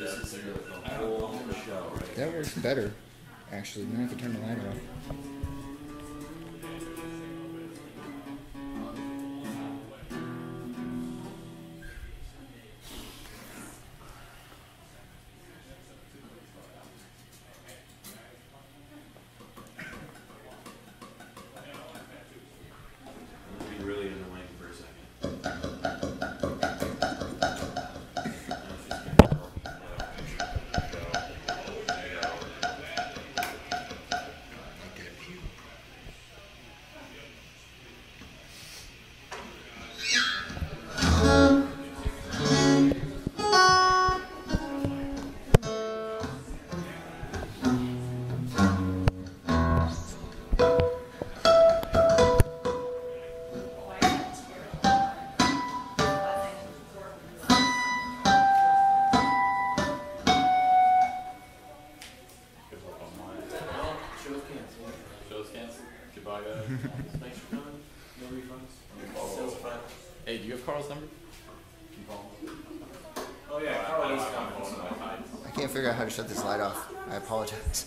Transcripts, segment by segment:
This is whole show, right? That works better, actually. Now I can turn the light off. Show's canceled. Show's canceled. Goodbye, guys. Thanks for coming. No refunds. Sales fine. Hey, do you have Carl's number? Can you call him? Oh yeah, Carl is coming. I can't figure out how to shut this light off. I apologize.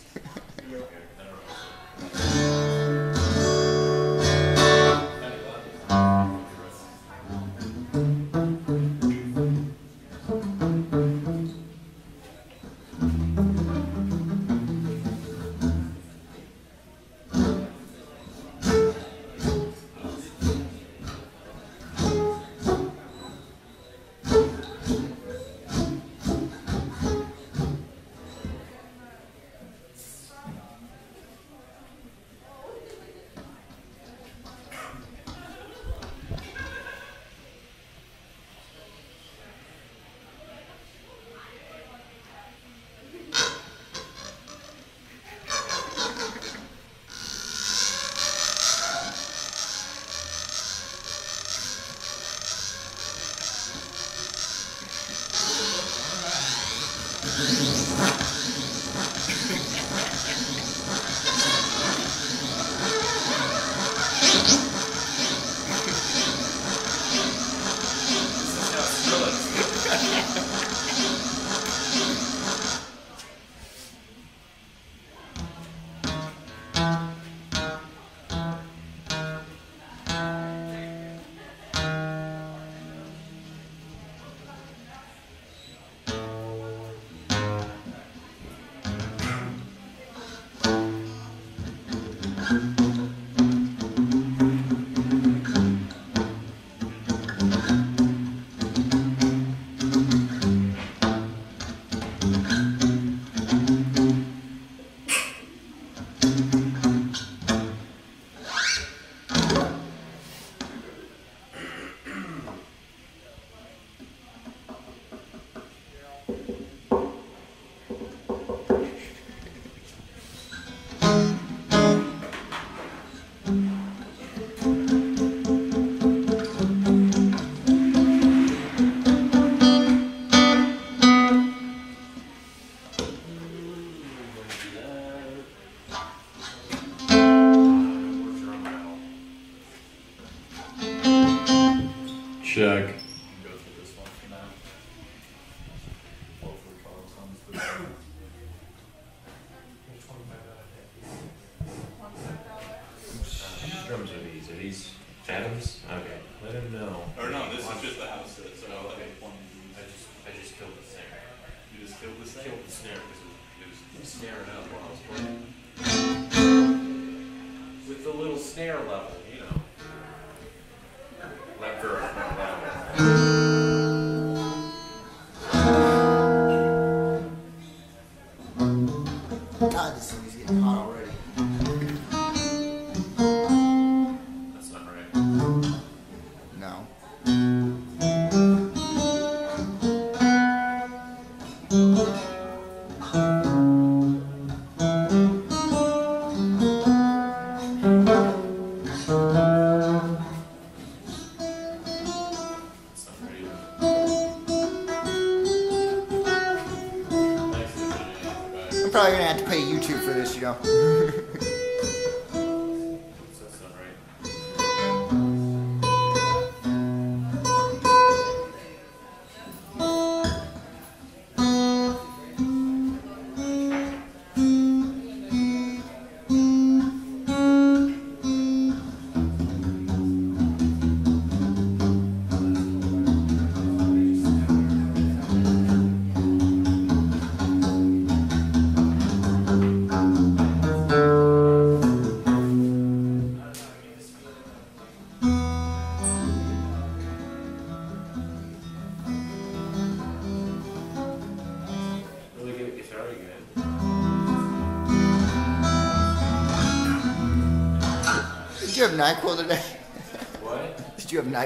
Probably gonna have to pay YouTube for this, you know.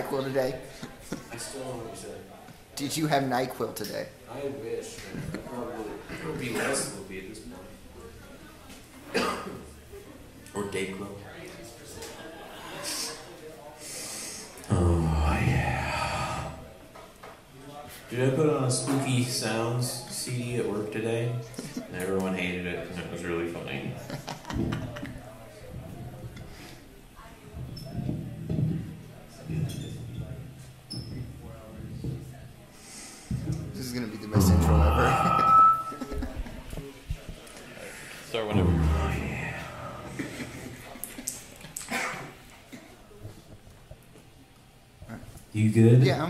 NyQuil today? I still don't know what you said. Did you have NyQuil today? I wish. Probably. It would be less than it would be at this point. or Dayquil. Oh, yeah. Did I put on a spooky sounds CD at work today? And everyone hated it, and it was really funny.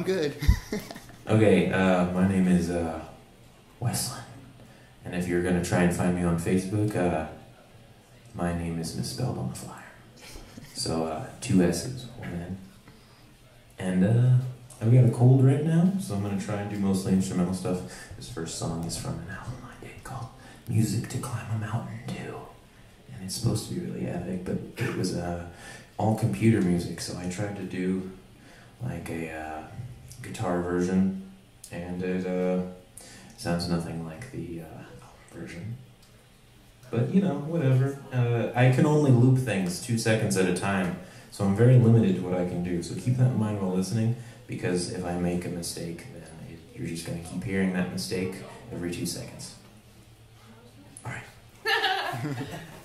Good? Okay, uh, my name is uh. And if you're going to try and find me on Facebook, uh, my name is misspelled on the flyer. So, uh, two S's, one N. And uh, I've got a cold right now, so I'm going to try and do mostly instrumental stuff. This first song is from an album I did called Music to Climb a Mountain To. And it's supposed to be really epic, but it was uh, all computer music, so I tried to do like a. Guitar version, and it uh, sounds nothing like the uh, version. But you know, whatever. Uh, I can only loop things two seconds at a time, so I'm very limited to what I can do. So keep that in mind while listening, because if I make a mistake, then it, you're just going to keep hearing that mistake every two seconds. All right.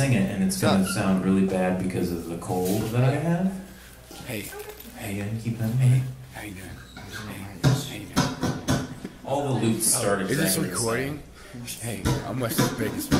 sing it, and it's gonna sound really bad because of the cold that I have. Hey, Hey, and keep that. Hey. how you doing? Hey, how you? All the loot started. Is this exactly the same. recording? Hey, I'm Wes's biggest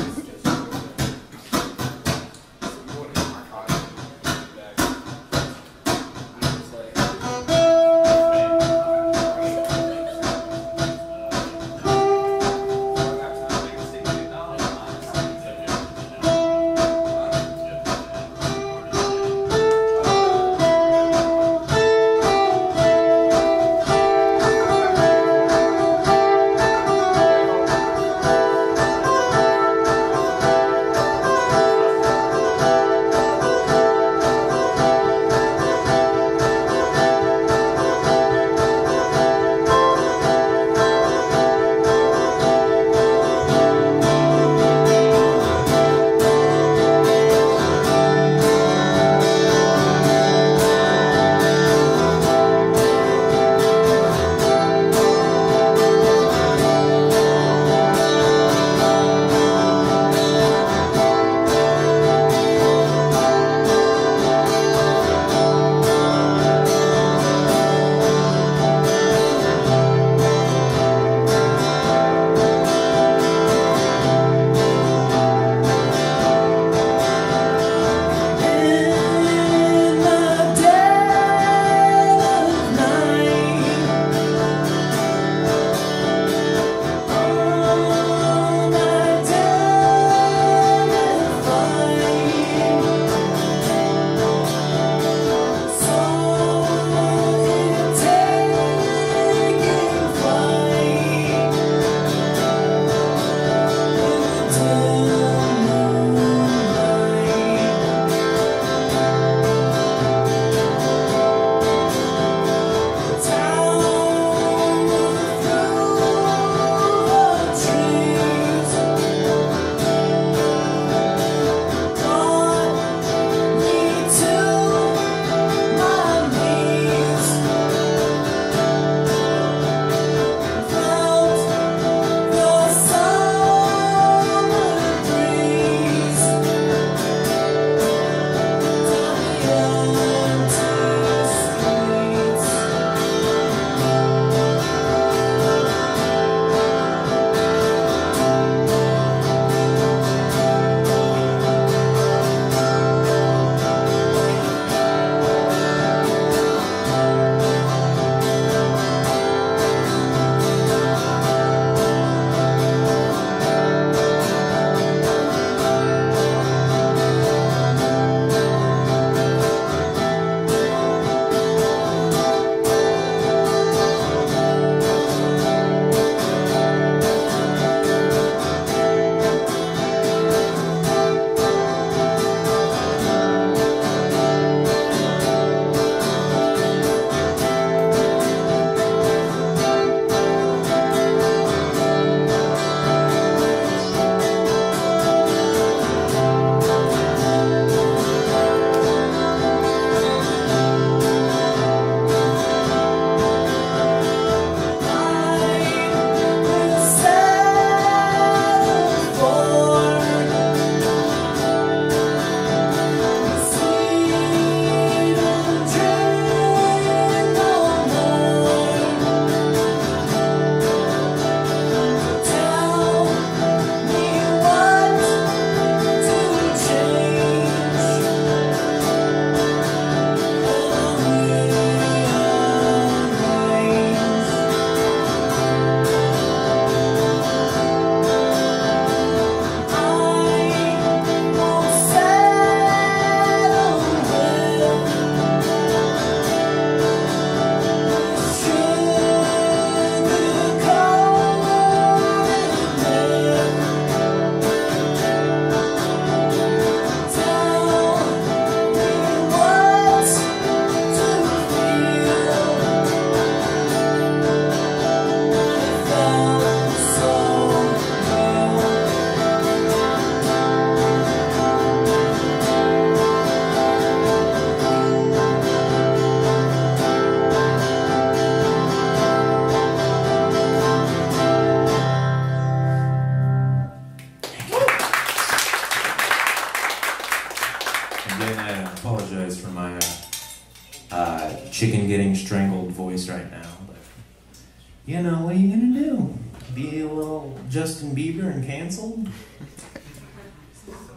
Justin Bieber and canceled?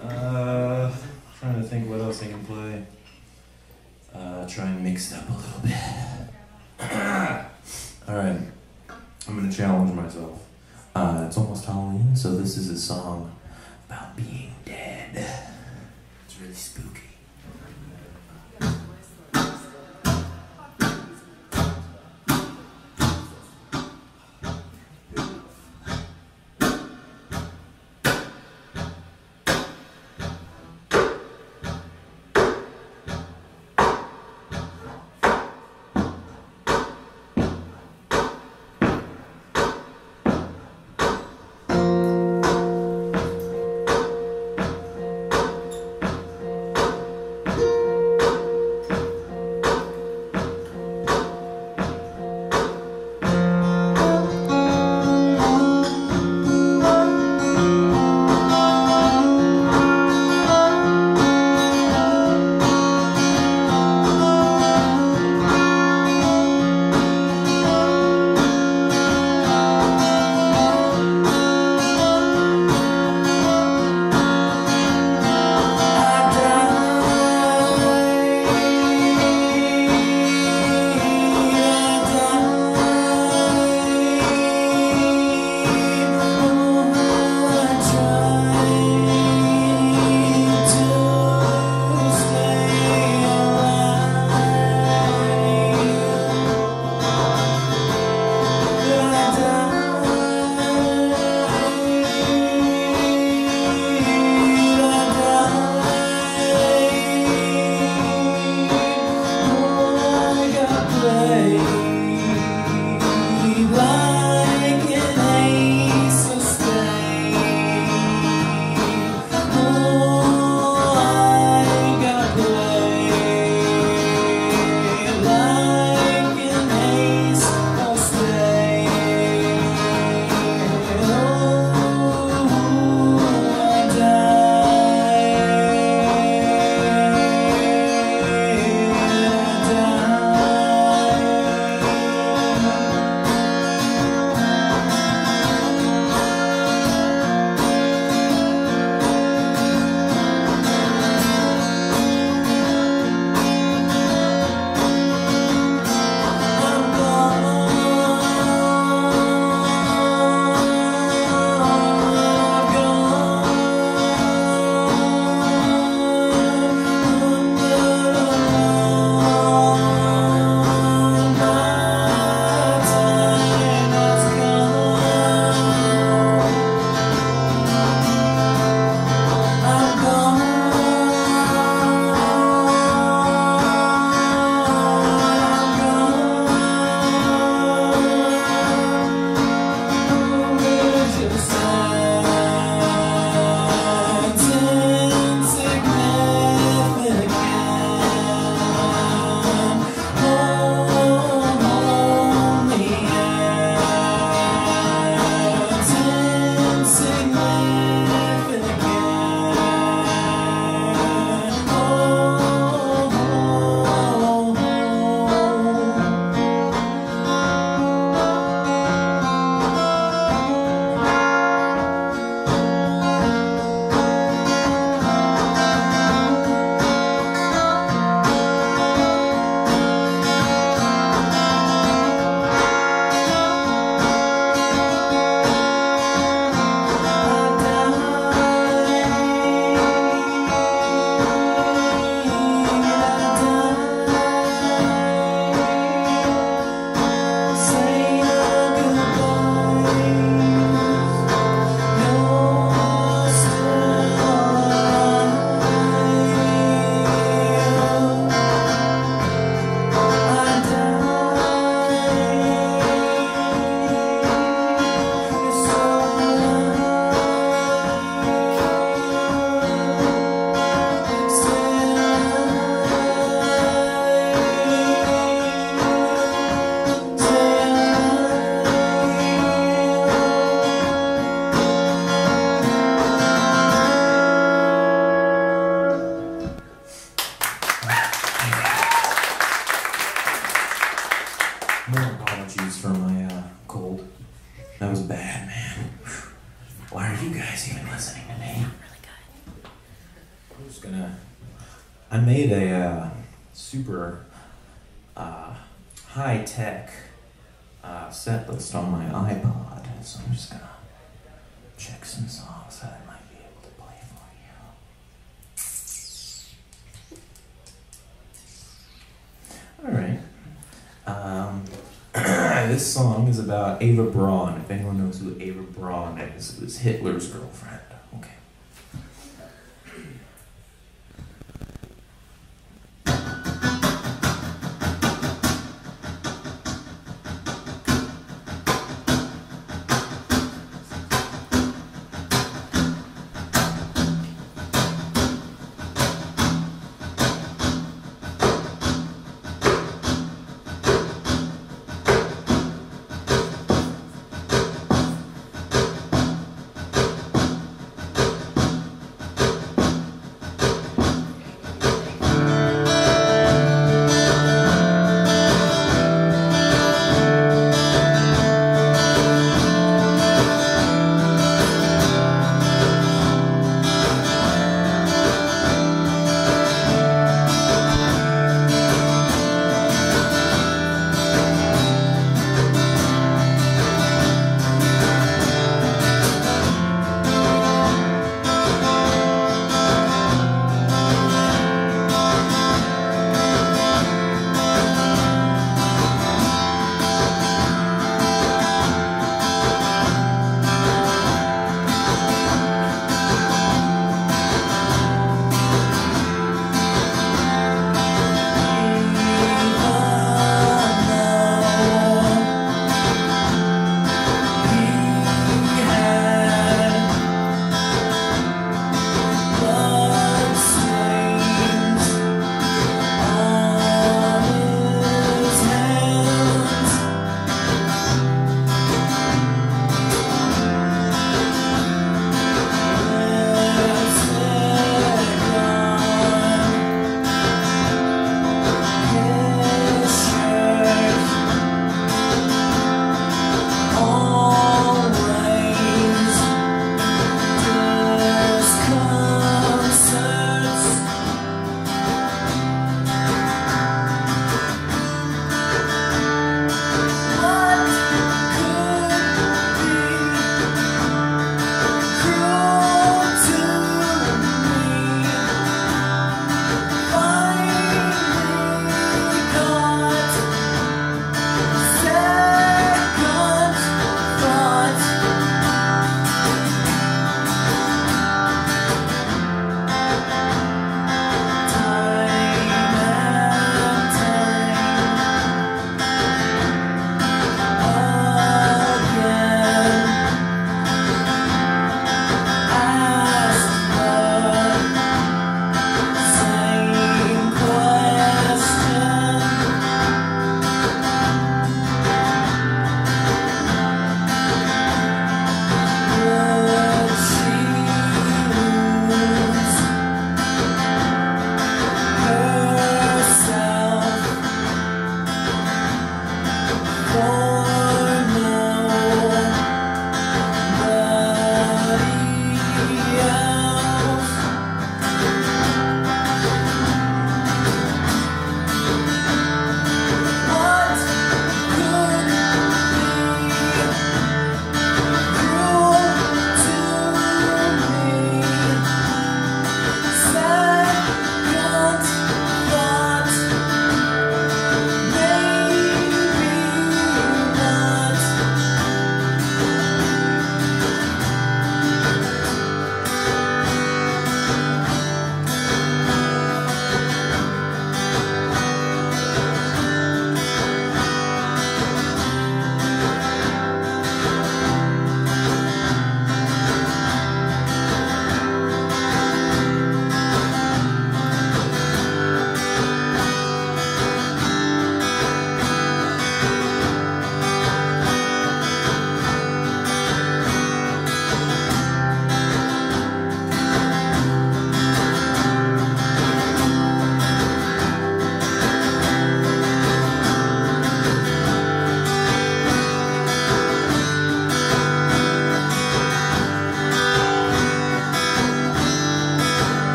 Uh, trying to think what else I can play. Uh, try and mix it up a little bit. All right, I'm gonna challenge myself. Uh, it's almost Halloween, so this is a song about being tech uh, set list on my iPod, so I'm just gonna check some songs that I might be able to play for you. All right. Um, this song is about Ava Braun. If anyone knows who Ava Braun is, it was Hitler's girlfriend.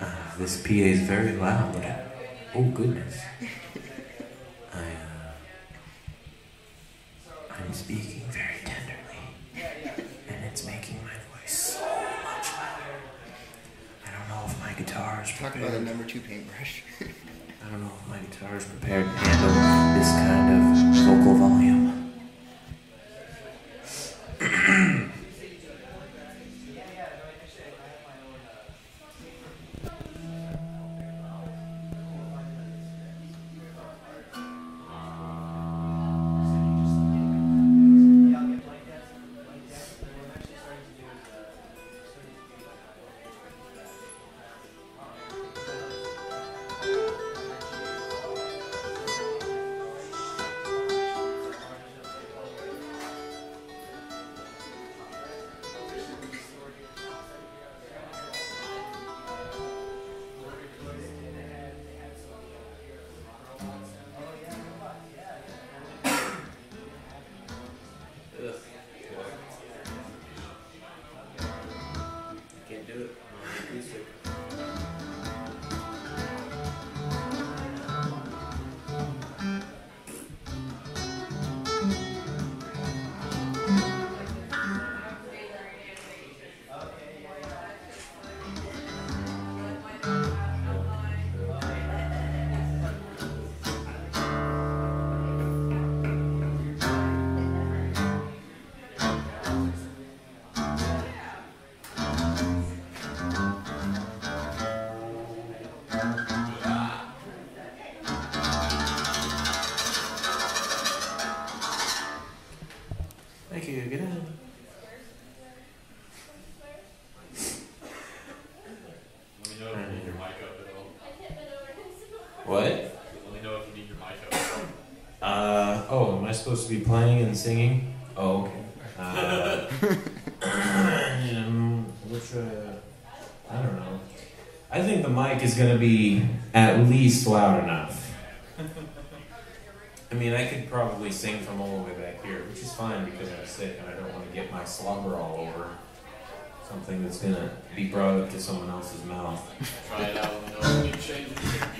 Uh, this PA is very loud. Oh goodness. I uh, I'm speaking very tenderly, and it's making my voice so much louder. I don't know if my guitar is prepared. Talk about the number two paintbrush. I don't know if my guitar is prepared supposed to be playing and singing? Oh, okay. Uh, um, which uh, I don't know. I think the mic is gonna be at least loud enough. I mean, I could probably sing from all the way back here, which is fine because I'm sick and I don't want to get my slobber all over something that's gonna be brought up to someone else's mouth. Try it out. Let me know if you need changes.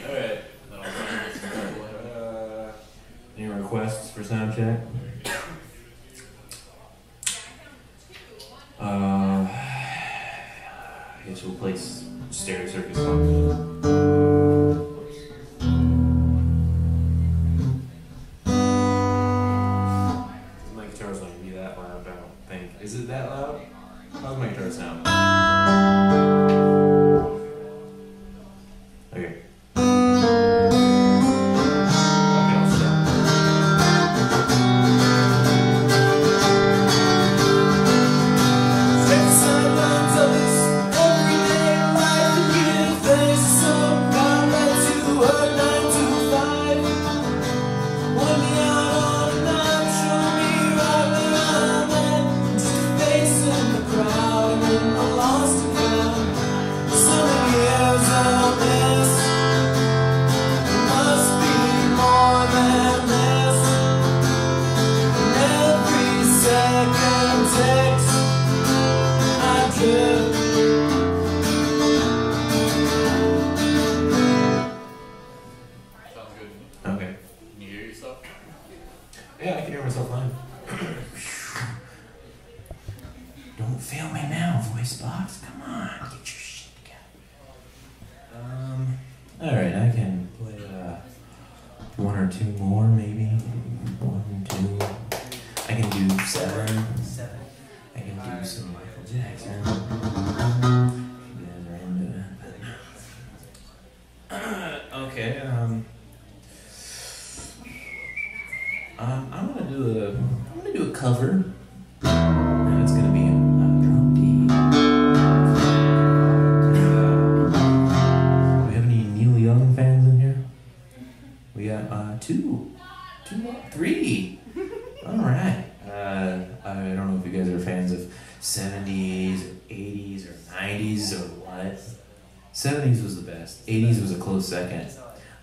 Alright. Then I'll try and get some people in. Uh, any requests for sound check? Uh, I guess we'll play Stereocircus songs.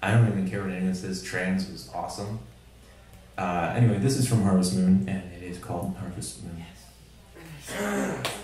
I don't even care what anyone says. Trans was awesome. Uh, anyway, this is from Harvest Moon, and it is called Harvest Moon. That's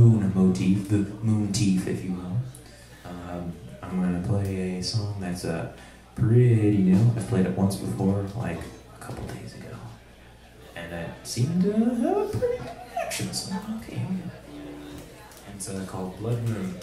moon motif, the moon teeth, if you will. Um, I'm going to play a song that's uh, pretty new. I've played it once before, like a couple days ago. And it seemed to have a pretty good reaction, so okay, here we go. It's uh, called Blood Moon.